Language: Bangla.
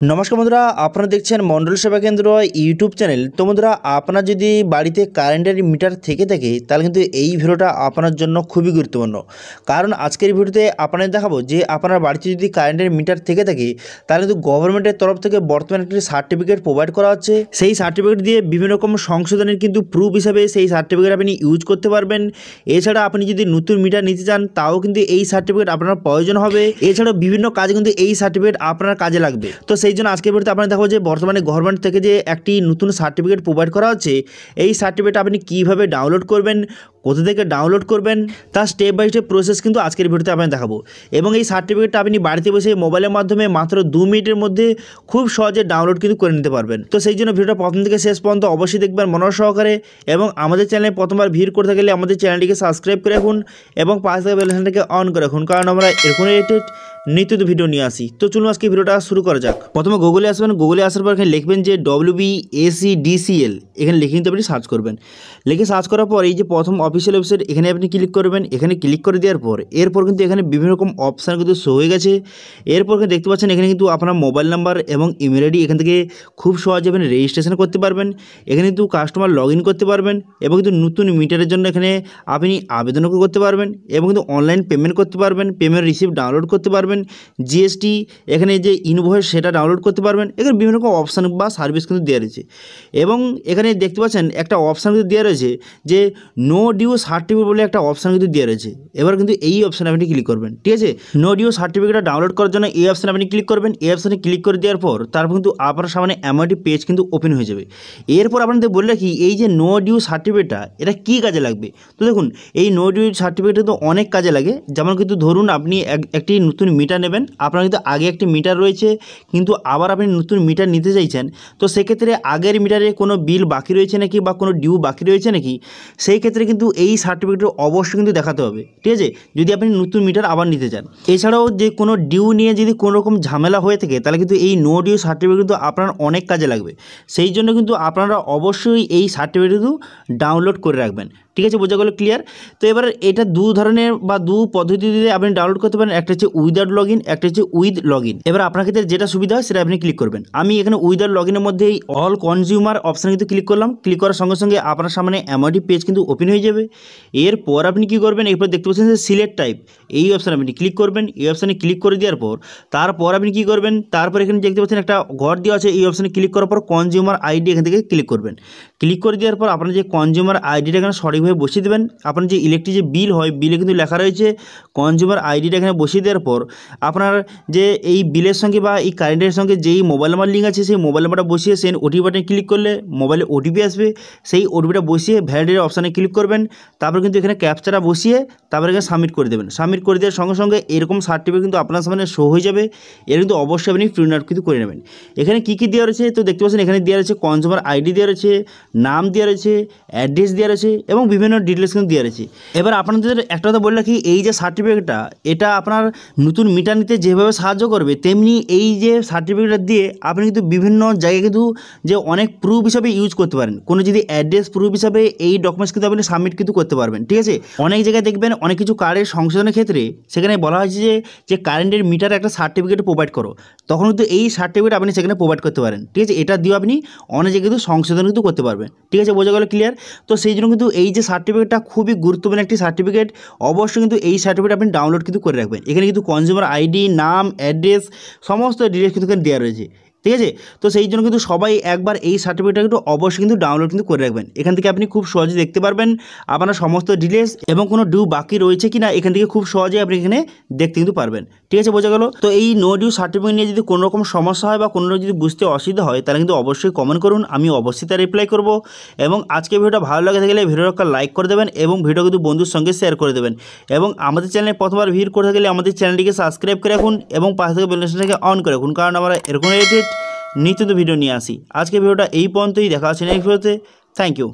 নমস্কার বন্ধুরা, আপনারা দেখছেন মণ্ডল সেবা কেন্দ্র ইউটিউব চ্যানেল। তো বন্ধুরা, আপনার যদি বাড়িতে কারেন্টের মিটার থেকে থাকে, তাহলে কিন্তু এই ভিডিওটা আপনার জন্য খুবই গুরুত্বপূর্ণ। কারণ আজকের ভিডিওতে আপনাদের দেখাবো যে, আপনার বাড়িতে যদি কারেন্টের মিটার থেকে থাকে, তাহলে কিন্তু গভর্নমেন্টের তরফ থেকে বর্তমানে একটি সার্টিফিকেট প্রোভাইড করা হচ্ছে। সেই সার্টিফিকেট দিয়ে বিভিন্ন রকম সংশোধনের কিন্তু প্রুফ হিসাবে সেই সার্টিফিকেট আপনি ইউজ করতে পারবেন। এছাড়া আপনি যদি নতুন মিটার নিতে চান, তাও কিন্তু এই সার্টিফিকেট আপনার প্রয়োজন হবে। এছাড়াও বিভিন্ন কাজে কিন্তু এই সার্টিফিকেট আপনার কাজে লাগবে। তো সেই জন্য আজকে ভিডিওতে আপনি দেখাবো যে বর্তমানে গভর্নমেন্ট থেকে যে একটি নতুন সার্টিফিকেট প্রোভাইড করা হচ্ছে, এই সার্টিফিকেট আপনি কীভাবে ডাউনলোড করবেন কোথা থেকে ডাউনলোড করবেন তার স্টেপ বাই স্টেপ প্রসেস কিন্তু আজকের ভিডিওতে আপনাদের দেখাবো। এবং এই সার্টিফিকেটটা আপনি বাড়িতে বসে মোবাইলের মাধ্যমে মাত্র দু মিনিটের মধ্যে খুব সহজে ডাউনলোড কিন্তু করে নিতে পারবেন। তো সেই জন্য ভিডিওটা প্রথম থেকে শেষ পর্যন্ত অবশ্যই দেখবেন মনোর সহকারে এবং আমাদের চ্যানেলে প্রথমবার ভিড় করতে গেলে আমাদের চ্যানেলটিকে সাবস্ক্রাইব করে রাখুন এবং পাশে থাকা বেলাইনটাকে অন করে রাখুন, কারণ আমরা এরকম রিলেটেড নিত্য ভিডিও নিয়ে আসি। তো চলুন আজকে ভিডিওটা শুরু করা যাক। প্রথমে গুগলে আসবেন গুগলে আসার পর এখানে লিখবেন যে ডব্লিউ এসি ডিসিএল এখানে লিখে নিতে আপনি সার্চ করবেন। লিখে সার্চ করার পর এই যে প্রথম অফিসিয়াল ওয়েবসাইট এখানে আপনি ক্লিক করবেন। এখানে ক্লিক করে দেওয়ার পর, এরপর কিন্তু এখানে বিভিন্ন রকম অপশান কিন্তু শো হয়ে গেছে। এরপর দেখতে পাচ্ছেন, এখানে কিন্তু আপনার মোবাইল নাম্বার এবং ইমেল আইডি এখান থেকে খুব সহজে আপনি রেজিস্ট্রেশন করতে পারবেন। এখানে কিন্তু কাস্টমার লগ করতে পারবেন এবং কিন্তু নতুন মিটারের জন্য এখানে আপনি আবেদনও করতে পারবেন এবং কিন্তু অনলাইন পেমেন্ট করতে পারবেন। পেমেন্ট রিসিপ্ট ডাউনলোড করতে পারবেন। জিএসটি এখানে যে ইনভয়েস সেটা ডাউনলোড করতে পারবেন। এখানে বিভিন্ন রকম অপশান বা সার্ভিস কিন্তু দেওয়া রয়েছে। এবং এখানে দেখতে পাচ্ছেন, একটা অপশান কিন্তু দেওয়া রয়েছে যে নো ডিউ সার্টিফিকেট বলে একটা অপশান কিন্তু দেওয়া রয়েছে। এবার কিন্তু এই অপশানে আপনি ক্লিক করবেন, ঠিক আছে? নো ডিউ সার্টিফিকেটটা ডাউনলোড করার জন্য এই অপশানে আপনি ক্লিক করবেন, এই অপশানে ক্লিক করে দেওয়ার পর তারপর কিন্তু আপনার সামনে এমন পেজ কিন্তু ওপেন হয়ে যাবে। এরপর আপনাদের বলে রাখি, এই যে নো ডিউ সার্টিফিকেটটা এটা কী কাজে লাগবে? তো দেখুন, এই নো ডিউ সার্টিফিকেট কিন্তু অনেক কাজে লাগে। যেমন কিন্তু ধরুন আপনি এক- একটি নতুন মিটার নেবেন, আপনার কিন্তু আগে একটি মিটার রয়েছে, কিন্তু আবার আপনি নতুন মিটার নিতে চাইছেন, তো সেক্ষেত্রে আগের মিটারে কোনো বিল বাকি রয়েছে নাকি বা কোনো ডিউ বাকি রয়েছে নাকি? সেই ক্ষেত্রে কিন্তু এই সার্টিফিকেট অবশ্যই কিন্তু দেখাতে হবে, ঠিক আছে? যদি আপনি নতুন মিটার আবার নিতে চান। এছাড়াও যে কোনো ডিউ নিয়ে যদি কোনো রকম ঝামেলা হয়ে থাকে, তাহলে কিন্তু এই নো ডিউ সার্টিফিকেট কিন্তু আপনার অনেক কাজে লাগবে। সেই জন্য কিন্তু আপনারা অবশ্যই এই সার্টিফিকেট কিন্তু ডাউনলোড করে রাখবেন। ঠিক আছে, বোঝা গেলো ক্লিয়ার তো এবার এটা দু ধরনের বা দু পদ্ধতিতে আপনি ডাউনলোড করতে পারেন। একটা হচ্ছে উইদাউট লগ একটা হচ্ছে উইথ লগ এবার আপনার ক্ষেত্রে যেটা সুবিধা হয়, সেটা আপনি ক্লিক করবেন। আমি এখানে উইদাউট লগ ইনের মধ্যে অল কনজিউমার অপশানে কিন্তু ক্লিক করলাম। ক্লিক করার সঙ্গে সঙ্গে আপনার সামনে এমআরটি পেজ কিন্তু ওপেন হয়ে যাবে। এরপর আপনি কি করবেন? এরপর দেখতে পাচ্ছেন যে সিলেক্ট টাইপ এই অপশানে আপনি ক্লিক করবেন। এই অপশানে ক্লিক করে দেওয়ার পর, তারপর আপনি কি করবেন? তারপর এখানে দেখতে পাচ্ছেন একটা ঘর দেওয়া আছে। এই অপশানে ক্লিক করার পর কনজিউমার আইডি এখান থেকে ক্লিক করবেন। ক্লিক করে দেওয়ার পর আপনার যে কনজিউমার আইডিটা এখানে সঠিকভাবে বসিয়ে দেবেন। আপনার যে ইলেকট্রিক যে বিল হয় বিলে কিন্তু লেখা রয়েছে কনজিউমার আইডিটা এখানে বসিয়ে দেওয়ার পর, আপনার যে এই বিলের সঙ্গে বা এই কারেন্টের সঙ্গে যেই মোবাইল নাম্বার লিঙ্ক আছে, সেই মোবাইল নাম্বারটা বসিয়ে সেন ওটিপি বাটনে ক্লিক করলে মোবাইলে ওটিপি আসবে। সেই ওটিপিটা বসিয়ে ভ্যালিডের অপশানে ক্লিক করবেন। তারপর কিন্তু এখানে ক্যাপচারা বসিয়ে তারপরে এখানে সাবমিট করে দেবেন। সাবমিট করে দেওয়ার সঙ্গে সঙ্গে এরকম সার্টিফিকেট কিন্তু আপনার সামনে শো হয়ে যাবে। এর কিন্তু অবশ্যই আপনি প্রিন্ট আউট কিন্তু করে নেবেন। এখানে কী কী দেওয়া রয়েছে? তো দেখতে পাচ্ছেন এখানে দেওয়া রয়েছে কনজিউমার আইডি দেওয়া রয়েছে, নাম দেওয়া রয়েছে অ্যাড্রেস দেওয়া রয়েছে এবং বিভিন্ন ডিটেলস কিন্তু দেওয়া রয়েছে এবার আপনাদের একটা কথা বলে রাখি, এই যে সার্টিফিকেটটা এটা আপনার নতুন মিটার নিতে যেভাবে সাহায্য করবে, তেমনি এই যে সার্টিফিকেটটা দিয়ে আপনি কিন্তু বিভিন্ন জায়গায় কিন্তু যে অনেক প্রুফ হিসাবে ইউজ করতে পারেন। কোনো যদি অ্যাড্রেস প্রুফ হিসাবে এই ডকুমেন্টস কিন্তু আপনি সাবমিট কিন্তু করতে পারবেন, ঠিক আছে? অনেক জায়গায় দেখবেন অনেক কিছু কার্ডের সংশোধনের ক্ষেত্রে সেখানে বলা হয়েছে যে যে কারেন্টের মিটার একটা সার্টিফিকেট প্রোভাইড করো। তখন কিন্তু এই সার্টিফিকেট আপনি সেখানে প্রোভাইড করতে পারেন, ঠিক আছে? এটা দিয়ে আপনি অনেক জায়গায় কিন্তু সংশোধন কিন্তু করতে পারবেন, ঠিক আছে? বোঝা গেল ক্লিয়ার তো সেই জন্য কিন্তু এই যে সার্টিফিকেটটা খুবই গুরুত্বপূর্ণ একটি সার্টিফিকেট অবশ্যই কিন্তু এই সার্টিফিকেট আপনি ডাউনলোড কিন্তু করে রাখবেন। এখানে কিন্তু কনজিউমার আইডি নাম অ্যাড্রেস সমস্ত ডিটেলস কিন্তু দেওয়া রয়েছে। ঠিক আছে? তো সেই জন্য কিন্তু সবাই একবার এই সার্টিফিকেটটা কিন্তু অবশ্যই কিন্তু ডাউনলোড কিন্তু করে রাখবেন। এখান থেকে আপনি খুব সহজে দেখতে পারবেন আপনার সমস্ত ডিটেলস এবং কোনো ডিউ বাকি রয়েছে কি না এখান থেকে খুব সহজে আপনি এখানে দেখতে কিন্তু পারবেন। ঠিক আছে, বোঝা গেল? তো এই নো ডিউ সার্টিফিকেট নিয়ে যদি কোনো রকম সমস্যা হয় বা কোনো যদি বুঝতে অসুবিধা হয়, তাহলে কিন্তু অবশ্যই কমেন্ট করুন, আমি অবশ্যই তার রিপ্লাই করব এবং আজকে ভিডিওটা ভালো লাগে থাকলে ভিডিওটা একটা লাইক করে দেবেন এবং ভিডিও কিন্তু বন্ধুর সঙ্গে শেয়ার করে দেবেন এবং আমাদের চ্যানেলে প্রথমবার ভিড় করে থাকলে আমাদের চ্যানেলটিকে সাবস্ক্রাইব করে রাখুন এবং পাশে থেকে বেলনটাকে অন করে রাখুন, কারণ আমরা এরকম রিলেটেড নিত্য ভিডিও নিয়ে আসি। আজকে ভিডিওটা এই পর্যন্তই। দেখা হচ্ছে নেক্সট ভিডিওতে থ্যাংক ইউ